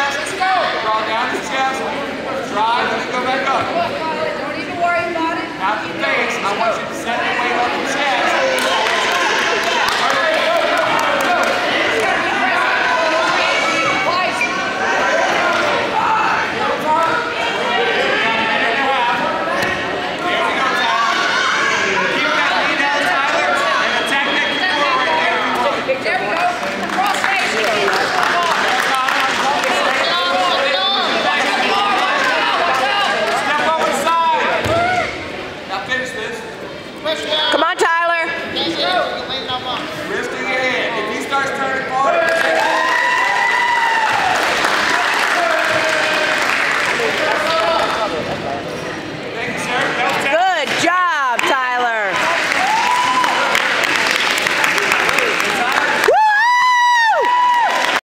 gas, let's go. Draw down this chest, drive, and then go back up. Don't even worry about it. Not the face. I want you Come on, Tyler. If he starts turning